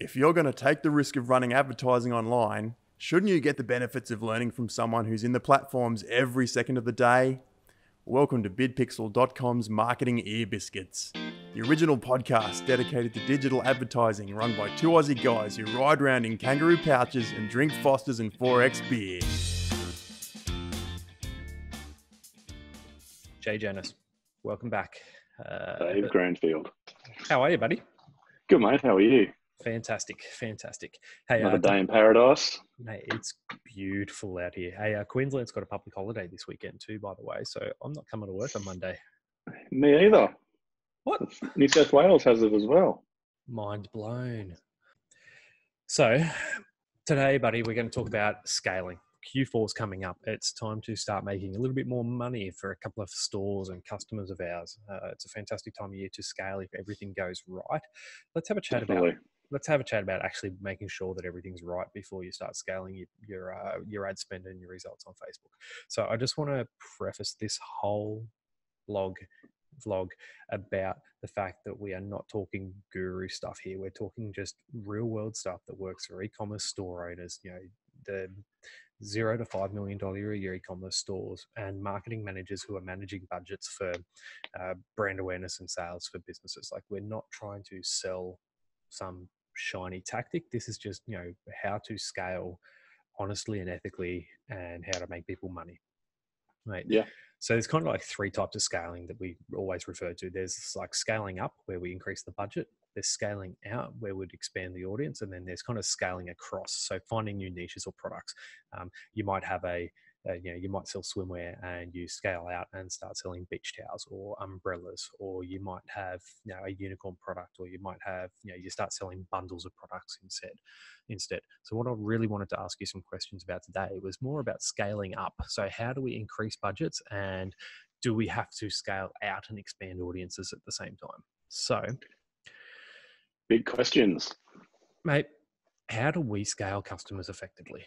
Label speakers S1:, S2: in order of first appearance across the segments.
S1: If you're going to take the risk of running advertising online, shouldn't you get the benefits of learning from someone who's in the platforms every second of the day? Welcome to bidpixel.com's Marketing Ear Biscuits, the original podcast dedicated to digital advertising run by two Aussie guys who ride around in kangaroo pouches and drink Fosters and 4X beer.
S2: Jay Jonas, welcome back.
S3: Uh, Dave Grandfield.
S2: How are you, buddy?
S3: Good, mate. How are you?
S2: Fantastic, fantastic. Hey,
S3: another uh, day in paradise.
S2: Mate, it's beautiful out here. Hey, uh, Queensland's got a public holiday this weekend too, by the way. So I'm not coming to work on Monday.
S3: Me either.
S2: What?
S3: New South Wales has it as well.
S2: Mind blown. So today, buddy, we're going to talk about scaling. Q4 is coming up. It's time to start making a little bit more money for a couple of stores and customers of ours. Uh, it's a fantastic time of year to scale if everything goes right. Let's have a chat Definitely. about let's have a chat about actually making sure that everything's right before you start scaling your your, uh, your ad spend and your results on Facebook. So I just want to preface this whole blog vlog about the fact that we are not talking guru stuff here. We're talking just real world stuff that works for e-commerce store owners. You know, the zero to five million dollar a year e-commerce stores and marketing managers who are managing budgets for uh, brand awareness and sales for businesses. Like we're not trying to sell some shiny tactic. This is just you know how to scale honestly and ethically and how to make people money. Right.
S3: Yeah.
S2: So there's kind of like three types of scaling that we always refer to. There's like scaling up where we increase the budget. There's scaling out where we'd expand the audience, and then there's kind of scaling across. So finding new niches or products. Um, you might have a uh, you know you might sell swimwear and you scale out and start selling beach towels or umbrellas or you might have you know a unicorn product or you might have you know you start selling bundles of products instead instead. So what i really wanted to ask you some questions about today was more about scaling up. So how do we increase budgets and do we have to scale out and expand audiences at the same time? So
S3: big questions.
S2: Mate how do we scale customers effectively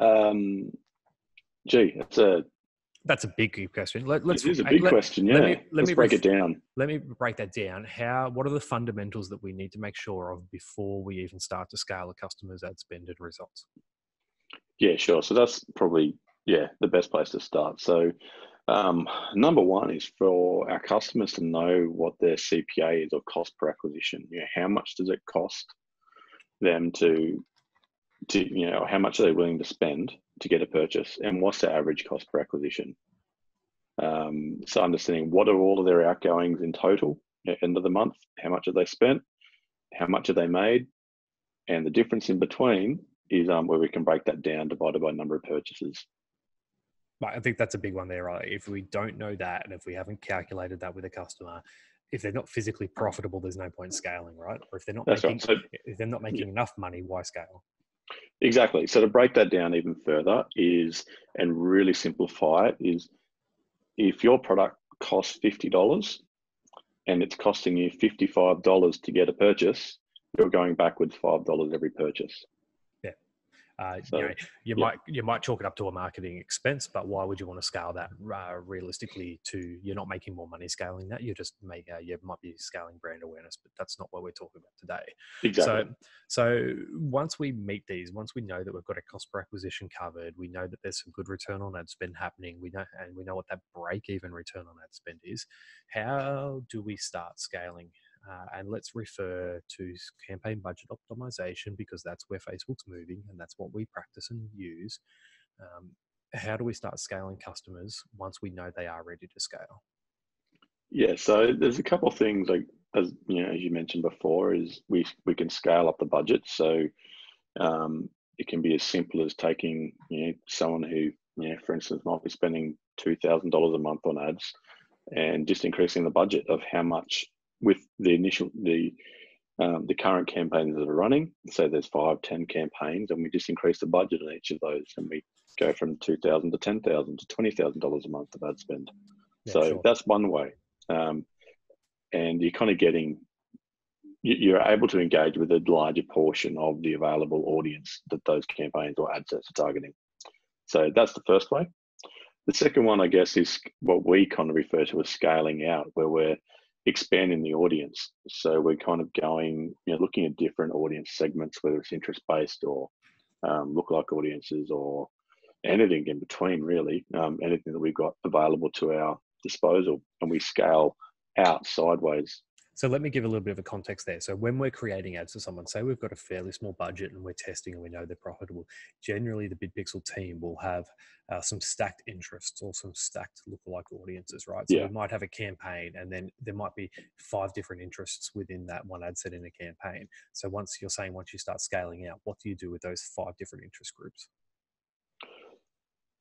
S3: um, gee, that's a
S2: that's a big question. Let, us
S3: it is a big let, question. Yeah, let me, let let's me break ref- it down.
S2: Let me break that down. How? What are the fundamentals that we need to make sure of before we even start to scale a customer's ad spend and results?
S3: Yeah, sure. So that's probably yeah the best place to start. So um, number one is for our customers to know what their CPA is or cost per acquisition. You know, how much does it cost them to to you know how much are they willing to spend to get a purchase and what's the average cost per acquisition um, so understanding what are all of their outgoings in total at end of the month how much have they spent how much have they made and the difference in between is um, where we can break that down divided by number of purchases
S2: I think that's a big one there, right? If we don't know that, and if we haven't calculated that with a customer, if they're not physically profitable, there's no point scaling, right? Or if they're not That's making, right. so, if they're not making yeah. enough money, why scale?
S3: Exactly. So to break that down even further is, and really simplify it, is if your product costs $50 and it's costing you $55 to get a purchase, you're going backwards $5 every purchase.
S2: Uh, so, you know, you yeah. might you might chalk it up to a marketing expense, but why would you want to scale that uh, realistically? To you're not making more money scaling that. You're just make uh, you might be scaling brand awareness, but that's not what we're talking about today.
S3: Exactly.
S2: So so once we meet these, once we know that we've got a cost per acquisition covered, we know that there's some good return on ad spend happening. We know and we know what that break even return on ad spend is. How do we start scaling? Uh, and let's refer to campaign budget optimization because that's where Facebook's moving and that's what we practice and use. Um, how do we start scaling customers once we know they are ready to scale?
S3: Yeah, so there's a couple of things like as you know, as you mentioned before, is we we can scale up the budget. So um, it can be as simple as taking you know someone who you know, for instance, might be spending two thousand dollars a month on ads, and just increasing the budget of how much with the initial the um, the current campaigns that are running. So there's five, ten campaigns, and we just increase the budget on each of those, and we go from two thousand to ten thousand to twenty thousand dollars a month of ad spend. Yeah, so sure. that's one way, um, and you're kind of getting you're able to engage with a larger portion of the available audience that those campaigns or ad sets are targeting. So that's the first way. The second one, I guess, is what we kind of refer to as scaling out, where we're expanding the audience. So we're kind of going, you know, looking at different audience segments, whether it's interest based or um, lookalike audiences or anything in between, really, um, anything that we've got available to our disposal, and we scale out sideways
S2: so let me give a little bit of a context there. So when we're creating ads for someone, say we've got a fairly small budget and we're testing and we know they're profitable, generally the BidPixel team will have uh, some stacked interests or some stacked lookalike audiences, right? So yeah. we might have a campaign and then there might be five different interests within that one ad set in a campaign. So once you're saying once you start scaling out, what do you do with those five different interest groups?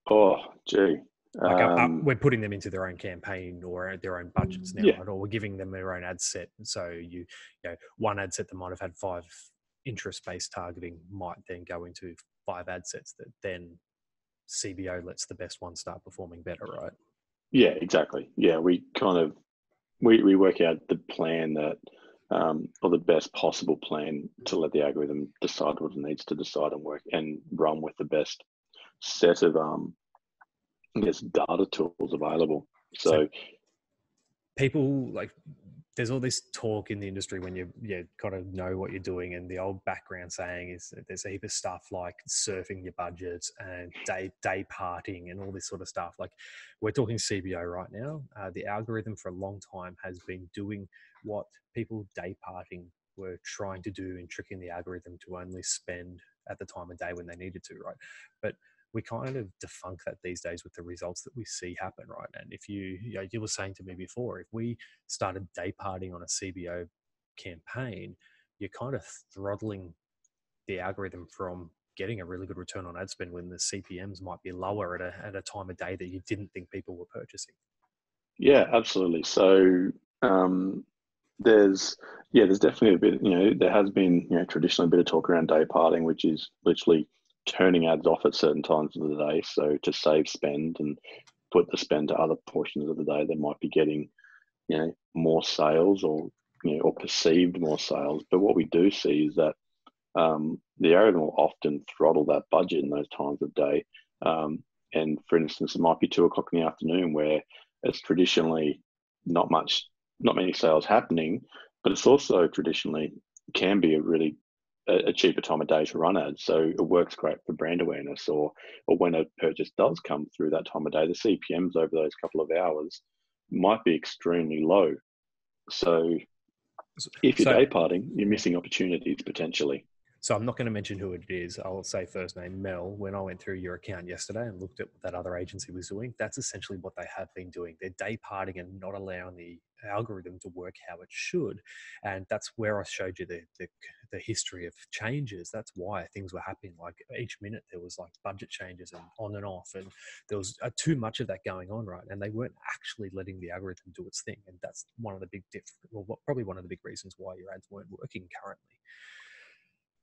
S3: Oh, gee.
S2: Like uh, uh, um, we're putting them into their own campaign or their own budgets now, yeah. right? or we're giving them their own ad set. So you, you know, one ad set that might have had five interest-based targeting might then go into five ad sets that then CBO lets the best one start performing better, right?
S3: Yeah, exactly. Yeah, we kind of we we work out the plan that um, or the best possible plan to let the algorithm decide what it needs to decide and work and run with the best set of um, there's data tools available. So, so,
S2: people like there's all this talk in the industry when you you kind of know what you're doing, and the old background saying is there's a heap of stuff like surfing your budget and day day parting and all this sort of stuff. Like we're talking CBO right now. Uh, the algorithm for a long time has been doing what people day parting were trying to do in tricking the algorithm to only spend at the time of day when they needed to, right? But we kind of defunk that these days with the results that we see happen, right? And if you, you, know, you were saying to me before, if we started day parting on a CBO campaign, you're kind of throttling the algorithm from getting a really good return on ad spend when the CPMS might be lower at a, at a time of day that you didn't think people were purchasing.
S3: Yeah, absolutely. So um, there's yeah, there's definitely a bit. You know, there has been you know traditionally a bit of talk around day parting, which is literally turning ads off at certain times of the day. So to save spend and put the spend to other portions of the day that might be getting, you know, more sales or you know, or perceived more sales. But what we do see is that um, the algorithm will often throttle that budget in those times of day. Um, and for instance, it might be two o'clock in the afternoon where it's traditionally not much, not many sales happening, but it's also traditionally can be a really a, cheaper time of day to run ads. So it works great for brand awareness or or when a purchase does come through that time of day, the CPMs over those couple of hours might be extremely low. So if you're so, day parting, you're missing opportunities potentially.
S2: So I'm not going to mention who it is. I'll say first name Mel. When I went through your account yesterday and looked at what that other agency was doing, that's essentially what they have been doing. They're day parting and not allowing the algorithm to work how it should. And that's where I showed you the, the, the history of changes. That's why things were happening. Like each minute there was like budget changes and on and off, and there was uh, too much of that going on, right? And they weren't actually letting the algorithm do its thing. And that's one of the big diff- well, probably one of the big reasons why your ads weren't working currently.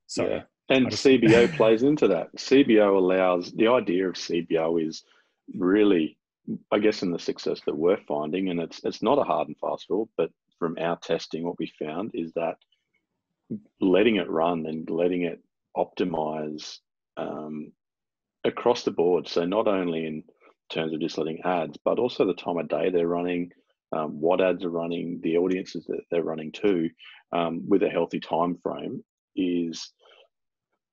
S3: So yeah. and just... CBO plays into that. CBO allows the idea of CBO is really, I guess, in the success that we're finding, and it's it's not a hard and fast rule, but from our testing, what we found is that letting it run and letting it optimize um, across the board. So not only in terms of just letting ads, but also the time of day they're running, um, what ads are running, the audiences that they're running to, um, with a healthy time frame is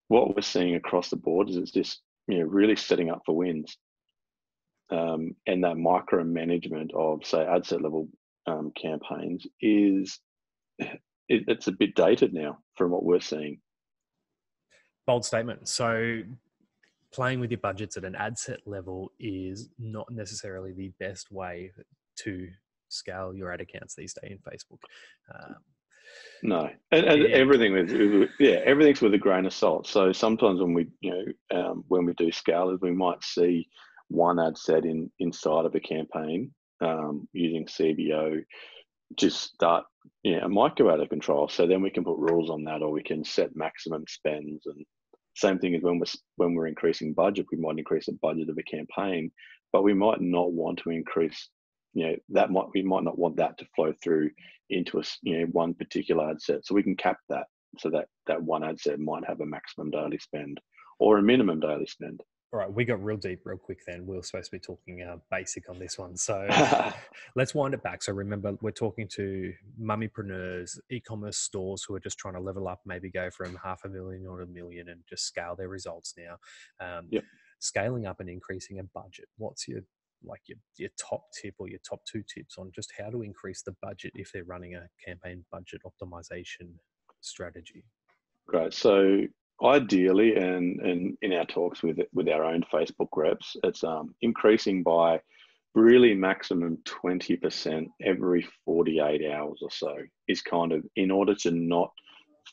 S3: what we're seeing across the board is it's just you know really setting up for wins um, and that micromanagement of say ad set level um, campaigns is it, it's a bit dated now from what we're seeing
S2: bold statement so playing with your budgets at an ad set level is not necessarily the best way to scale your ad accounts these days in facebook um,
S3: no, and, and yeah. everything with yeah, everything's with a grain of salt. So sometimes when we you know um, when we do scalers, we might see one ad set in inside of a campaign um, using CBO just start yeah, it might go out of control. So then we can put rules on that, or we can set maximum spends. And same thing as when we're when we're increasing budget, we might increase the budget of a campaign, but we might not want to increase you know that might we might not want that to flow through into a you know one particular ad set so we can cap that so that that one ad set might have a maximum daily spend or a minimum daily spend
S2: All right, we got real deep real quick then. We were supposed to be talking uh, basic on this one. So let's wind it back. So remember, we're talking to mummypreneurs, e-commerce stores who are just trying to level up, maybe go from half a million or a million and just scale their results now. Um,
S3: Yep.
S2: Scaling up and increasing a budget. What's your like your, your top tip or your top two tips on just how to increase the budget if they're running a campaign budget optimization strategy?
S3: Great. So ideally, and and in our talks with with our own Facebook reps, it's um, increasing by really maximum twenty percent every forty eight hours or so is kind of in order to not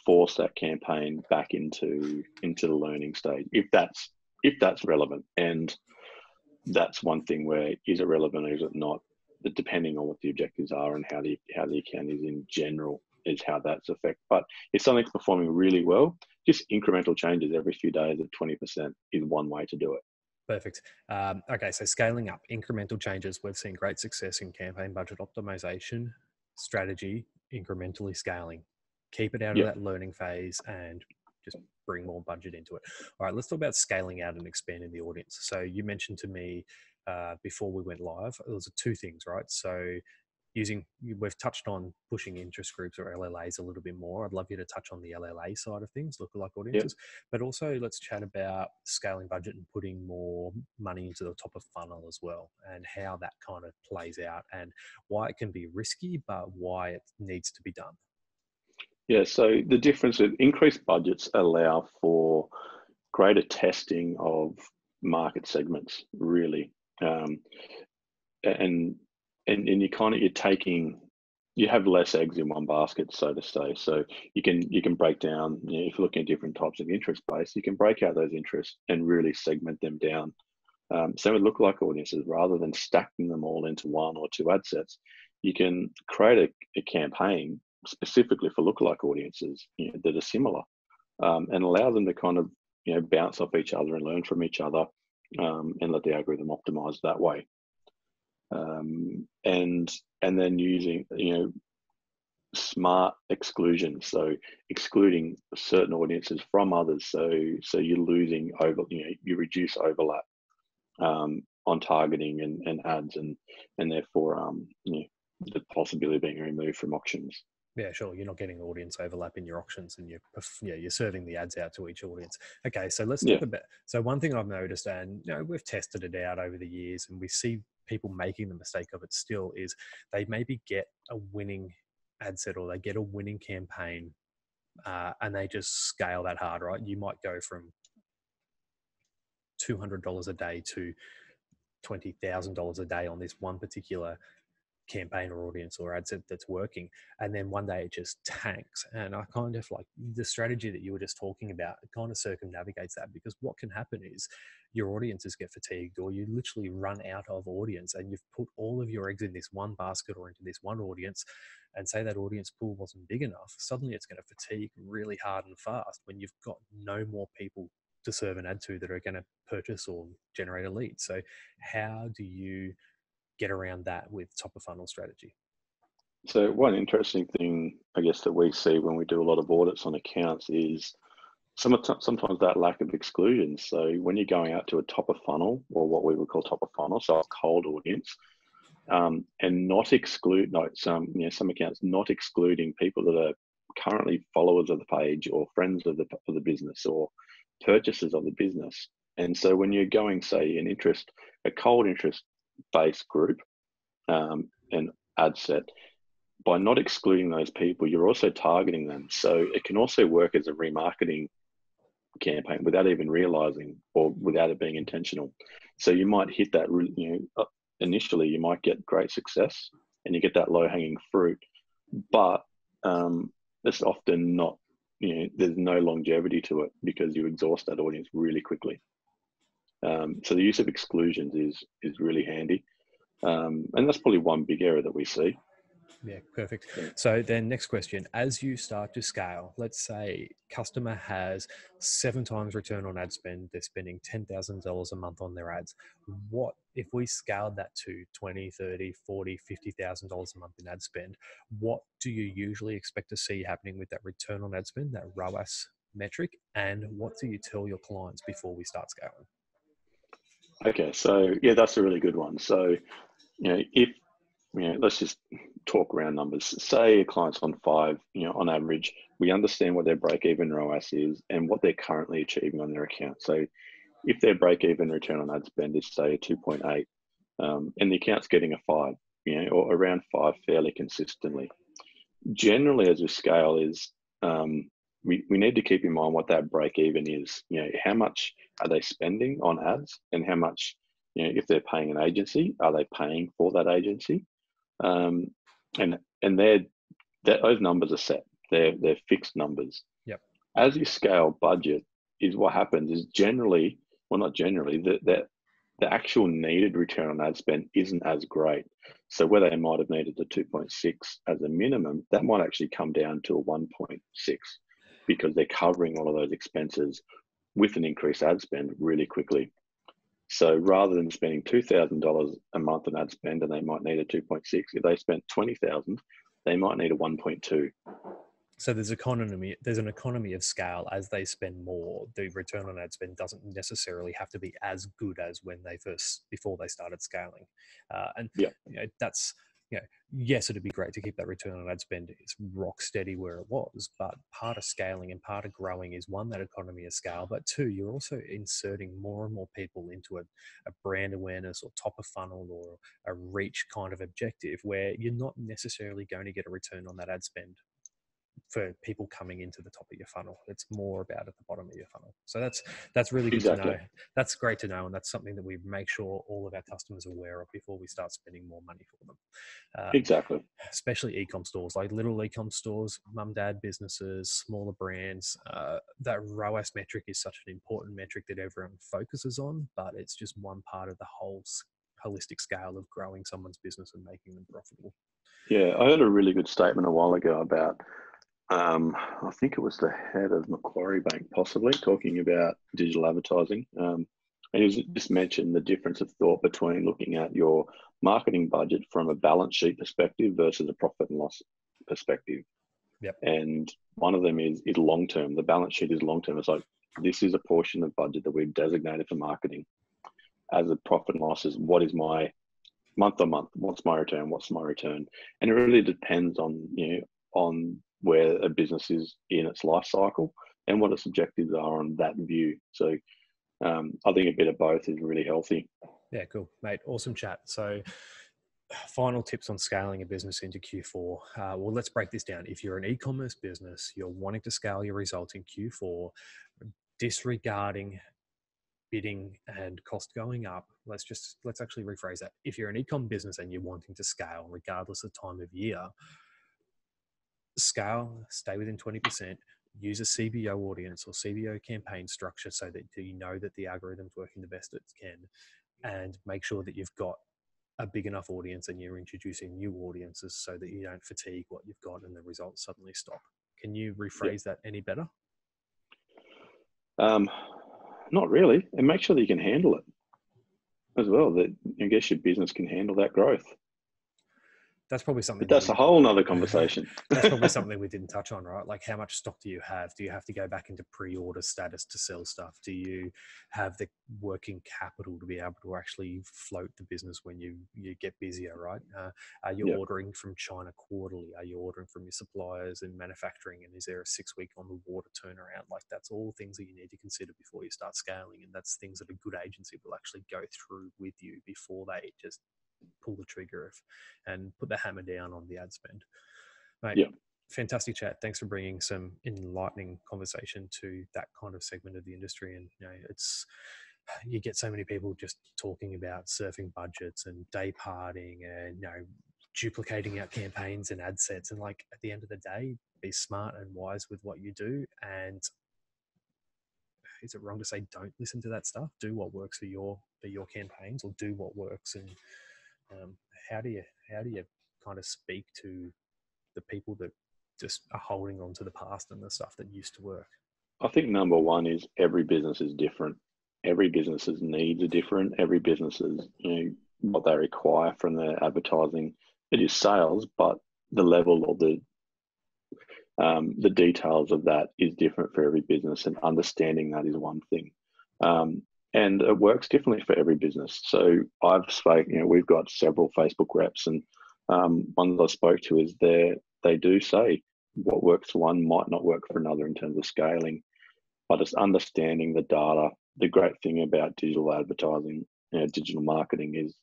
S3: force that campaign back into into the learning stage if that's if that's relevant. And that's one thing where is it relevant or is it not? Depending on what the objectives are and how the how the account is in general is how that's affect but if something's performing really well just incremental changes every few days at 20% is one way to do it
S2: Perfect. Um, okay, so scaling up incremental changes. We've seen great success in campaign budget optimization strategy, incrementally scaling. Keep it out
S3: Yeah.
S2: of that learning phase and just bring more budget into it. All right, let's talk about scaling out and expanding the audience. So you mentioned to me uh, before we went live, it was two things, right? So using we've touched on pushing interest groups or LLAs a little bit more. I'd love you to touch on the LLA side of things, lookalike audiences, but also let's chat about scaling budget and putting more money into the top of funnel as well, and how that kind of plays out, and why it can be risky, but why it needs to be done.
S3: Yeah, so the difference with increased budgets allow for greater testing of market segments, really, um, and and and you kind of you're taking you have less eggs in one basket, so to say. So you can you can break down you know, if you're looking at different types of interest base, you can break out those interests and really segment them down. Um, same with lookalike audiences, rather than stacking them all into one or two ad sets, you can create a, a campaign specifically for lookalike audiences you know, that are similar um, and allow them to kind of you know bounce off each other and learn from each other um, and let the algorithm optimize that way um, and and then using you know smart exclusion so excluding certain audiences from others so so you're losing over you know you reduce overlap um, on targeting and, and ads and and therefore um, you know, the possibility of being removed from auctions
S2: Yeah, sure. You're not getting audience overlap in your auctions, and you're yeah you're serving the ads out to each audience. Okay, so let's talk
S3: Yeah.
S2: about. So one thing I've noticed, and you know we've tested it out over the years, and we see people making the mistake of it still is they maybe get a winning ad set or they get a winning campaign, uh, and they just scale that hard, right? You might go from two hundred dollars a day to twenty thousand dollars a day on this one particular campaign or audience or ad set that's working and then one day it just tanks and i kind of like the strategy that you were just talking about it kind of circumnavigates that because what can happen is your audiences get fatigued or you literally run out of audience and you've put all of your eggs in this one basket or into this one audience and say that audience pool wasn't big enough suddenly it's going to fatigue really hard and fast when you've got no more people to serve an ad to that are going to purchase or generate a lead. So how do you get around that with top of funnel strategy
S3: So one interesting thing, I guess, that we see when we do a lot of audits on accounts is some sometimes that lack of exclusion. So when you're going out to a top of funnel or what we would call top of funnel, so a cold audience, um, and not exclude, no, some you know some accounts not excluding people that are currently followers of the page or friends of the of the business or purchasers of the business. And so when you're going, say, an interest, a cold interest based group, um, an ad set, by not excluding those people, you're also targeting them. So it can also work as a remarketing campaign without even realizing or without it being intentional. So you might hit that, you know, uh, initially you might get great success and you get that low hanging fruit, but um, it's often not, you know, there's no longevity to it because you exhaust that audience really quickly. Um, so the use of exclusions is is really handy, um, and that's probably one big error that we see.
S2: Yeah, perfect.
S3: Yeah.
S2: So then next question, as you start to scale, let's say customer has seven times return on ad spend, they're spending $10,000 a month on their ads. What if we scaled that to 20, 30, 40, $50,000 a month in ad spend, what do you usually expect to see happening with that return on ad spend, that ROAS metric, and what do you tell your clients before we start scaling?
S3: Okay, so yeah, that's a really good one. So, you know, if you know, let's just talk around numbers. Say a client's on five, you know, on average, we understand what their break-even ROAS is and what they're currently achieving on their account. So, if their break-even return on ad spend is say two point eight, um, and the account's getting a five, you know, or around five fairly consistently, generally as we scale is um, we, we need to keep in mind what that break even is. You know, how much are they spending on ads and how much, you know, if they're paying an agency, are they paying for that agency? Um, and and they're, they're, those numbers are set. They're they're fixed numbers.
S2: Yep.
S3: As you scale budget, is what happens is generally, well, not generally, that that the actual needed return on ad spend isn't as great. So where they might have needed the 2.6 as a minimum, that might actually come down to a 1.6 because they're covering all of those expenses with an increased ad spend really quickly. So rather than spending $2,000 a month on ad spend and they might need a 2.6, if they spent 20,000, they might need a 1.2.
S2: So there's economy. There's an economy of scale as they spend more. The return on ad spend doesn't necessarily have to be as good as when they first before they started scaling, uh, and
S3: yeah.
S2: you know, that's you know, yes, it'd be great to keep that return on ad spend. It's rock steady where it was, but part of scaling and part of growing is one that economy of scale, but two, you're also inserting more and more people into a, a brand awareness or top of funnel or a reach kind of objective where you're not necessarily going to get a return on that ad spend for people coming into the top of your funnel. It's more about at the bottom of your funnel. So that's that's really good exactly. to know. That's great to know, and that's something that we make sure all of our customers are aware of before we start spending more money for them.
S3: Uh, exactly.
S2: Especially ecom stores, like little ecom stores, mum dad businesses, smaller brands. Uh, that ROAS metric is such an important metric that everyone focuses on, but it's just one part of the whole holistic scale of growing someone's business and making them profitable.
S3: Yeah, I heard a really good statement a while ago about um, I think it was the head of Macquarie Bank, possibly talking about digital advertising. Um, and he just mentioned the difference of thought between looking at your marketing budget from a balance sheet perspective versus a profit and loss perspective.
S2: Yep.
S3: And one of them is is long term. The balance sheet is long term. It's like this is a portion of budget that we've designated for marketing. As a profit and loss is what is my month on month, what's my return, what's my return, and it really depends on you know on where a business is in its life cycle and what its objectives are on that view. So um, I think a bit of both is really healthy.
S2: Yeah, cool, mate. Awesome chat. So, final tips on scaling a business into Q4. Uh, well, let's break this down. If you're an e commerce business, you're wanting to scale your results in Q4, disregarding bidding and cost going up let's just let's actually rephrase that if you're an e-com business and you're wanting to scale regardless of time of year scale, stay within 20%, use a CBO audience or CBO campaign structure so that you know that the algorithm's working the best it can, and make sure that you've got a big enough audience and you're introducing new audiences so that you don't fatigue what you've got and the results suddenly stop. Can you rephrase that any better?
S3: Um, not really, and make sure that you can handle it as well. That I guess your business can handle that growth
S2: that's probably something.
S3: But that's a whole nother conversation.
S2: that's probably something we didn't touch on, right? Like, how much stock do you have? Do you have to go back into pre-order status to sell stuff? Do you have the working capital to be able to actually float the business when you you get busier, right? Uh, are you yep. ordering from China quarterly? Are you ordering from your suppliers and manufacturing? And is there a six-week on the water turnaround? Like, that's all things that you need to consider before you start scaling, and that's things that a good agency will actually go through with you before they just pull the trigger if, and put the hammer down on the ad spend. Mate,
S3: yeah.
S2: fantastic chat. Thanks for bringing some enlightening conversation to that kind of segment of the industry. And you know, it's you get so many people just talking about surfing budgets and day parting and you know duplicating out campaigns and ad sets and like at the end of the day be smart and wise with what you do and is it wrong to say don't listen to that stuff do what works for your for your campaigns or do what works and um, how do you how do you kind of speak to the people that just are holding on to the past and the stuff that used to work?
S3: I think number one is every business is different. Every business's needs are different. Every business's you know what they require from their advertising. It is sales, but the level or the um, the details of that is different for every business, and understanding that is one thing. Um, and it works differently for every business. So I've spoke, you know, we've got several Facebook reps, and um, one that I spoke to is they they do say what works for one might not work for another in terms of scaling, but it's understanding the data. The great thing about digital advertising, you know, digital marketing is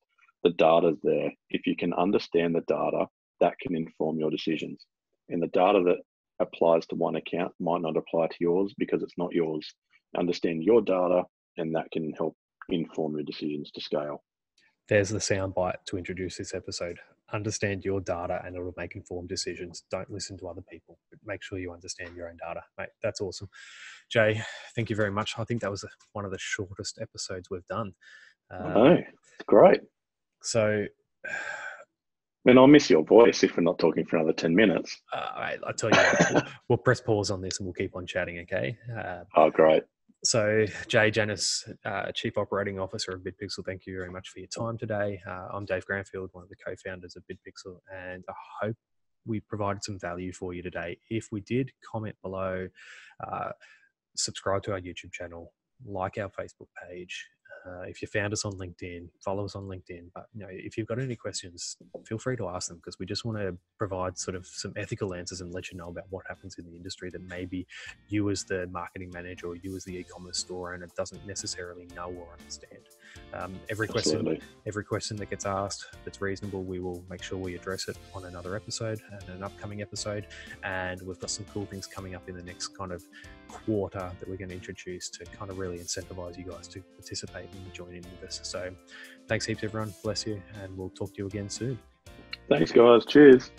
S3: the data's there. If you can understand the data, that can inform your decisions. And the data that applies to one account might not apply to yours because it's not yours. Understand your data, and that can help inform your decisions to scale.
S2: There's the soundbite to introduce this episode. Understand your data and it'll make informed decisions. Don't listen to other people. but Make sure you understand your own data, mate. That's awesome. Jay, thank you very much. I think that was one of the shortest episodes we've done.
S3: Uh, no, it's great.
S2: So,
S3: and I'll miss your voice if we're not talking for another 10 minutes.
S2: Uh, right, I'll tell you what, we'll, we'll, press pause on this and we'll keep on chatting, okay?
S3: Uh, oh, great.
S2: So, Jay Janis, uh, Chief Operating Officer of BidPixel, thank you very much for your time today. Uh, I'm Dave Granfield, one of the co founders of BidPixel, and I hope we provided some value for you today. If we did, comment below, uh, subscribe to our YouTube channel, like our Facebook page, uh, if you found us on LinkedIn, follow us on LinkedIn. But you know, if you've got any questions, feel free to ask them because we just want to provide sort of some ethical answers and let you know about what happens in the industry that maybe you as the marketing manager or you as the e-commerce store owner doesn't necessarily know or understand. Um, every question, Absolutely. every question that gets asked that's reasonable, we will make sure we address it on another episode and an upcoming episode. And we've got some cool things coming up in the next kind of quarter that we're going to introduce to kind of really incentivize you guys to participate and join in with us. So, thanks heaps, everyone. Bless you, and we'll talk to you again soon.
S3: Thanks, guys. Cheers.